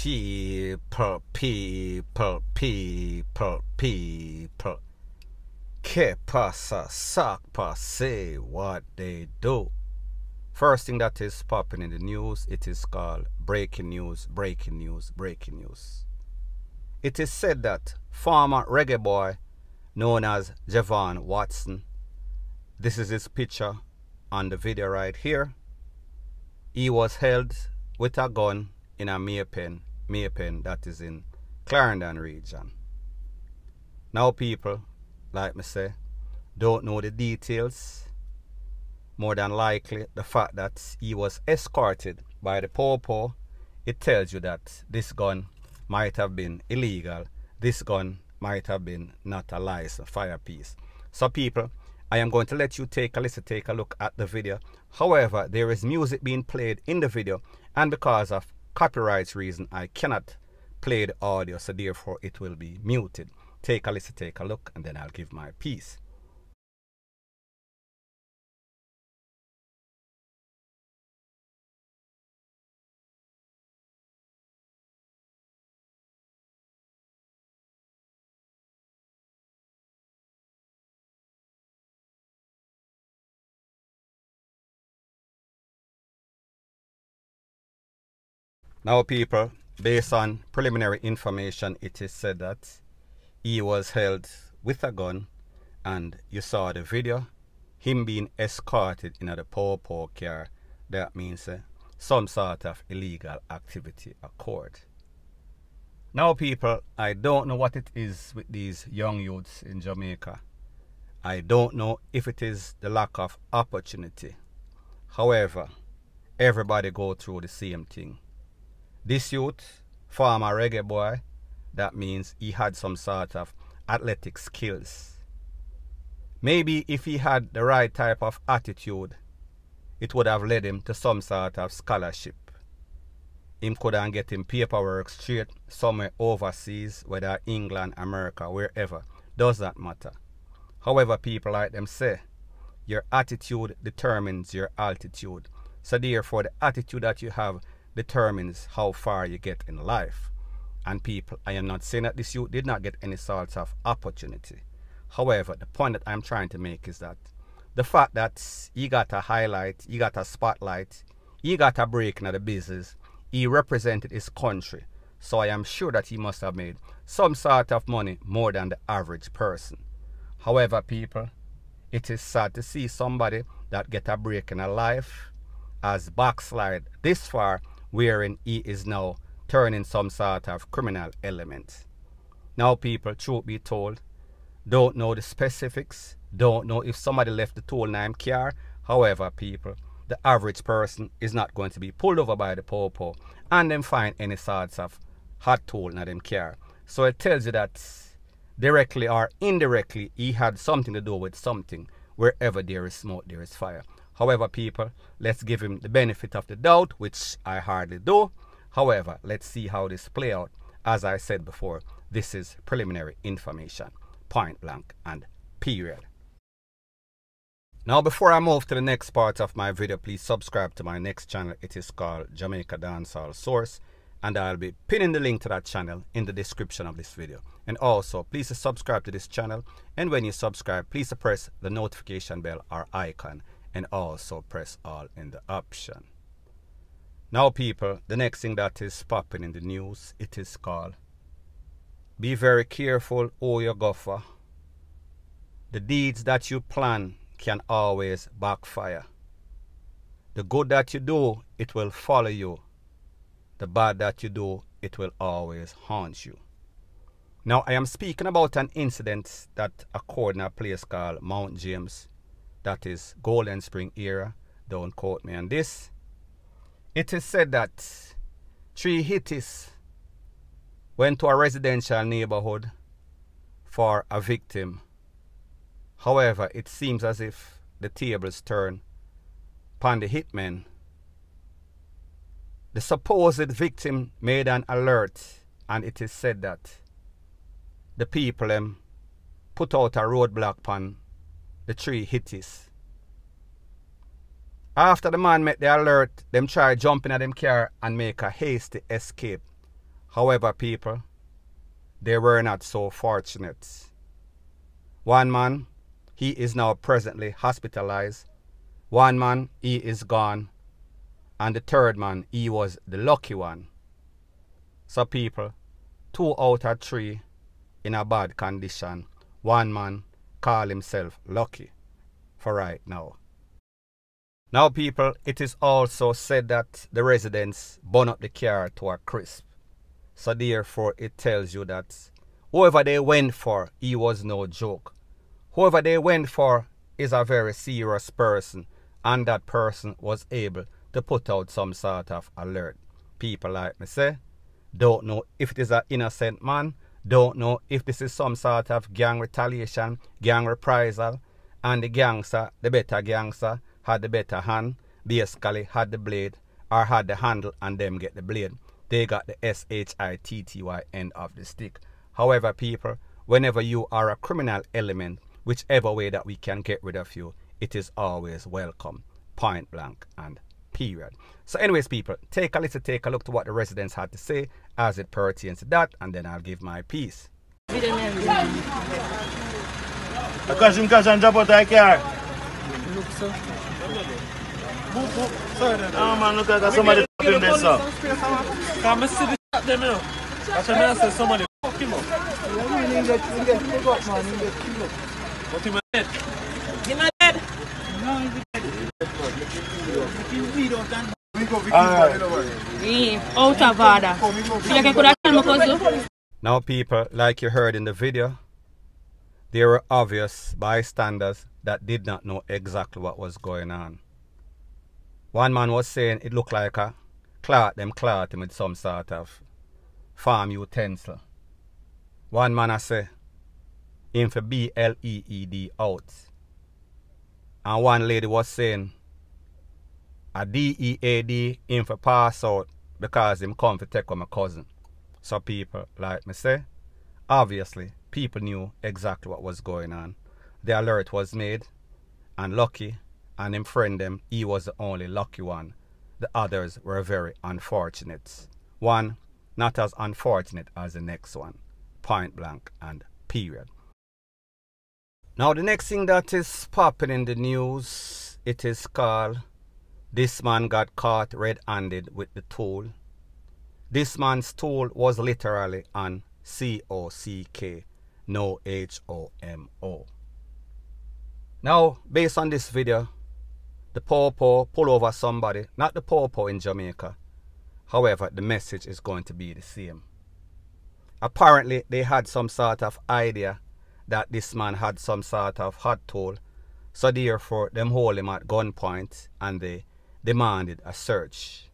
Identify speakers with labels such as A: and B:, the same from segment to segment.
A: People, people, people, people. Que pasa, sac passe, what they do. First thing that is popping in the news, it is called breaking news, breaking news, breaking news. It is said that former reggae boy known as Je-Vaughn Watson, this is his picture on the video right here, he was held with a gun in a Maypen, Maypen that is in Clarendon region. Now people, like me say, don't know the details. More than likely, the fact that he was escorted by the Popo, it tells you that this gun might have been illegal. This gun might have been not a licensed fire piece. So people, I am going to let you take a listen, take a look at the video. However, there is music being played in the video and because of copyrights reason, I cannot play the audio, so therefore it will be muted. Take a listen, take a look, and then I'll give my piece. Now, people, based on preliminary information, it is said that he was held with a gun, and you saw the video, him being escorted in a poor, poor car. That means uh, some sort of illegal activity occurred. Now, people, I don't know what it is with these young youths in Jamaica. I don't know if it is the lack of opportunity. However, everybody go through the same thing this youth, former reggae boy, that means he had some sort of athletic skills. Maybe if he had the right type of attitude, it would have led him to some sort of scholarship. Him could have get him paperwork straight somewhere overseas, whether England, America, wherever. Does that matter? However, people like them say, your attitude determines your altitude. So therefore, the attitude that you have determines how far you get in life. And people, I am not saying that this youth did not get any sort of opportunity. However, the point that I'm trying to make is that the fact that he got a highlight, he got a spotlight, he got a break in the business, he represented his country. So I am sure that he must have made some sort of money more than the average person. However, people, it is sad to see somebody that get a break in a life as backslide this far wherein he is now turning some sort of criminal element. Now, people, truth be told, don't know the specifics, don't know if somebody left the toll name car. However, people, the average person is not going to be pulled over by the popo and then find any sorts of hot toll in them car. So it tells you that directly or indirectly he had something to do with something. Wherever there is smoke, there is fire. However, people, let's give him the benefit of the doubt, which I hardly do. However, let's see how this play out. As I said before, this is preliminary information, point blank and period. Now, before I move to the next part of my video, please subscribe to my next channel. It is called Jamaica Dancehall Source and I'll be pinning the link to that channel in the description of this video. And also, please subscribe to this channel and when you subscribe, please press the notification bell or icon and also press all in the option. Now people, the next thing that is popping in the news, it is called Be very careful, your gopher. The deeds that you plan can always backfire. The good that you do, it will follow you. The bad that you do, it will always haunt you. Now, I am speaking about an incident that occurred in a place called Mount James that is Golden Spring era. Don't quote me on this. It is said that three hitties went to a residential neighborhood for a victim. However, it seems as if the tables turn upon the hitmen. The supposed victim made an alert, and it is said that the people um, put out a roadblock upon the three hitties. After the man met the alert, them try jumping at them car and make a hasty escape. However, people, they were not so fortunate. One man, he is now presently hospitalized. One man, he is gone. And the third man, he was the lucky one. So people, two out of three in a bad condition. One man call himself lucky for right now. Now people, it is also said that the residents burn up the car to a crisp. So therefore it tells you that whoever they went for, he was no joke. Whoever they went for is a very serious person and that person was able to put out some sort of alert. People like me say, don't know if it is an innocent man, don't know if this is some sort of gang retaliation, gang reprisal, and the gangster, the better gangster, had the better hand, basically had the blade, or had the handle and them get the blade. They got the S-H-I-T-T-Y end of the stick. However, people, whenever you are a criminal element, whichever way that we can get rid of you, it is always welcome, point blank and period. So anyways, people, take a listen, take a look to what the residents had to say as it pertains to that, and then I'll give my piece.
B: Oh. Somebody up.
C: Come and see the you I say somebody dead.
D: Him a dead. Me,
A: Now, people, like you heard in the video, there were obvious bystanders that did not know exactly what was going on. One man was saying it looked like a clot them clot him with some sort of farm utensil. One man I say him for B L E E D out. And one lady was saying a D E A D in for pass out because him come to take on my cousin. So people, like me say, obviously people knew exactly what was going on. The alert was made and lucky and him friend them, he was the only lucky one. The others were very unfortunate. One not as unfortunate as the next one. Point blank and period. Now the next thing that is popping in the news, it is called This Man Got Caught Red-Handed with the Tool. This man's tool was literally an C-O-C-K, no H-O-M-O. Now, based on this video, the popo pull over somebody, not the popo in Jamaica. However, the message is going to be the same. Apparently, they had some sort of idea that this man had some sort of hot tool, so therefore, them hold him at gunpoint and they demanded a search.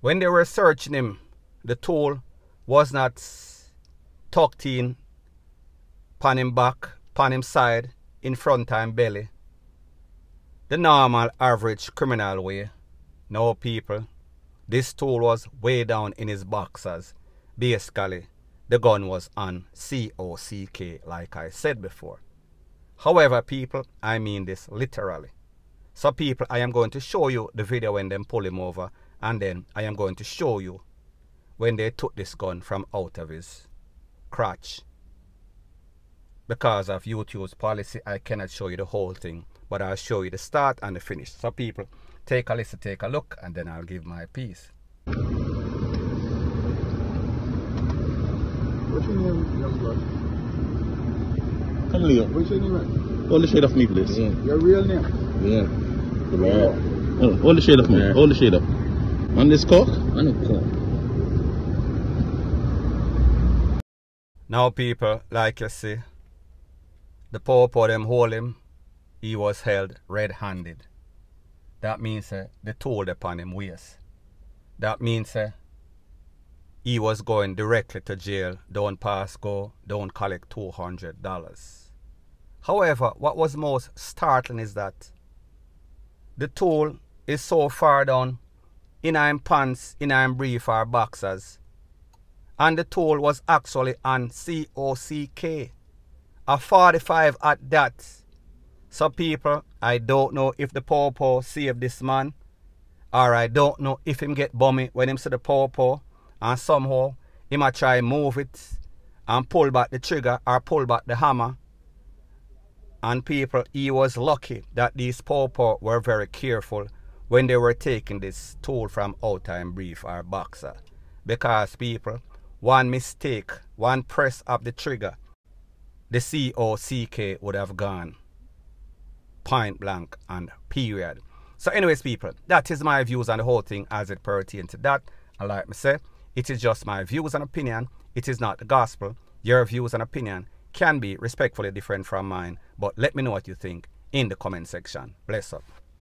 A: When they were searching him, the tool was not tucked in, pan him back, pan him side, in front and belly. The normal average criminal way. No people. This tool was way down in his boxers. Basically, the gun was on C-O-C-K like I said before. However, people, I mean this literally. So people, I am going to show you the video when them pull him over and then I am going to show you when they took this gun from out of his crotch. Because of YouTube's policy, I cannot show you the whole thing, but I'll show you the start and the finish. So people, take a listen, take a look, and then I'll give my piece.
E: What's your name, young blood?
B: Come Leo.
E: What's your name? man?
B: Hold the shade off me, please. Yeah.
E: Your real name?
B: Yeah. Hold, hold the shade off me.
C: Yeah.
B: Hold the shade up. On this cock?
C: I know cool.
A: Now people, like you see, the popo them hold him, he was held red-handed. That means uh, they told upon him waist. That means uh, he was going directly to jail, don't pass go, don't collect $200. However, what was most startling is that the tool is so far down in him pants, in him brief or boxers. And the tool was actually on C-O-C-K. A 45 at that. So people, I don't know if the paw paw saved this man. Or I don't know if him get bummy when him see the paw paw. and somehow he might try move it and pull back the trigger or pull back the hammer. And people, he was lucky that these pauper were very careful when they were taking this tool from out time brief or boxer. Because people, one mistake, one press of the trigger, the COCK would have gone point blank and period. So anyways, people, that is my views on the whole thing as it pertains to that. And like me say, it is just my views and opinion. It is not the gospel. Your views and opinion can be respectfully different from mine. But let me know what you think in the comment section. Bless up.